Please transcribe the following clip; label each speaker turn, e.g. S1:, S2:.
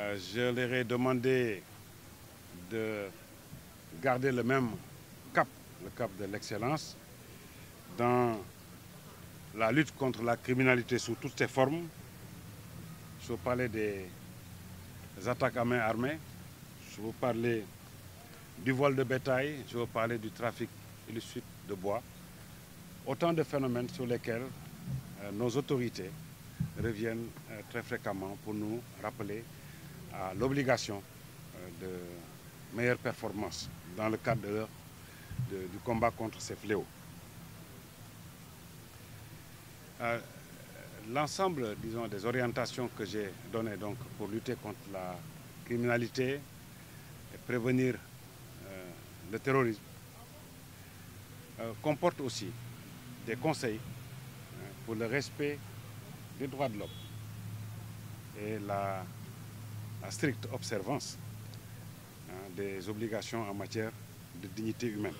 S1: Euh, je leur ai demandé de garder le même cap, le cap de l'excellence, dans la lutte contre la criminalité sous toutes ses formes. Je vous parlais des attaques à main armée, je vous parlais du vol de bétail, je vous parlais du trafic illicite de bois. Autant de phénomènes sur lesquels euh, nos autorités reviennent euh, très fréquemment pour nous rappeler à l'obligation euh, de meilleure performance dans le cadre de, du combat contre ces fléaux. Euh, L'ensemble, des orientations que j'ai données donc pour lutter contre la criminalité et prévenir euh, le terrorisme comporte aussi des conseils pour le respect des droits de l'homme et la, stricte observance hein, des obligations en matière de dignité humaine.